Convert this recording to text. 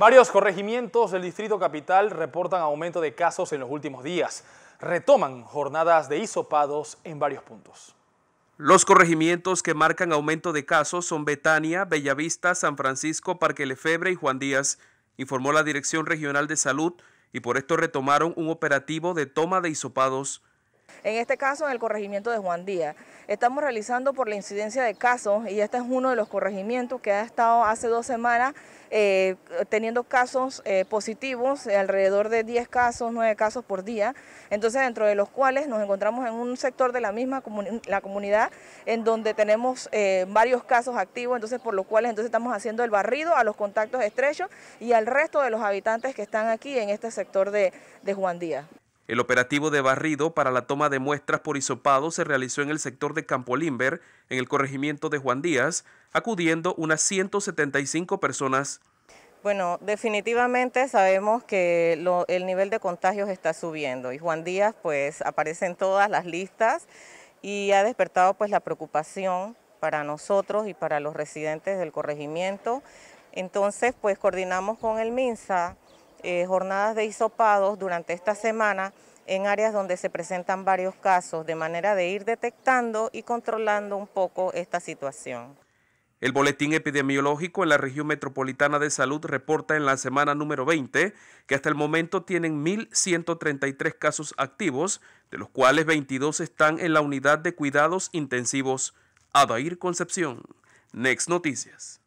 Varios corregimientos del Distrito Capital reportan aumento de casos en los últimos días. Retoman jornadas de hisopados en varios puntos. Los corregimientos que marcan aumento de casos son Betania, Bellavista, San Francisco, Parque Lefebre y Juan Díaz, informó la Dirección Regional de Salud, y por esto retomaron un operativo de toma de hisopados en este caso, en el corregimiento de Juan Díaz. Estamos realizando por la incidencia de casos y este es uno de los corregimientos que ha estado hace dos semanas eh, teniendo casos eh, positivos, alrededor de 10 casos, 9 casos por día. Entonces, dentro de los cuales nos encontramos en un sector de la misma la comunidad en donde tenemos eh, varios casos activos, entonces por los cuales entonces estamos haciendo el barrido a los contactos estrechos y al resto de los habitantes que están aquí en este sector de, de Juan Díaz. El operativo de barrido para la toma de muestras por hisopado se realizó en el sector de Campo Limber, en el corregimiento de Juan Díaz, acudiendo unas 175 personas. Bueno, definitivamente sabemos que el nivel de contagios está subiendo y Juan Díaz pues aparece en todas las listas y ha despertado pues la preocupación para nosotros y para los residentes del corregimiento. Entonces pues coordinamos con el MINSA eh, jornadas de hisopados durante esta semana en áreas donde se presentan varios casos, de manera de ir detectando y controlando un poco esta situación. El boletín epidemiológico en la región metropolitana de salud reporta en la semana número 20 que hasta el momento tienen 1.133 casos activos, de los cuales 22 están en la unidad de cuidados intensivos. Adair Concepción, Next Noticias.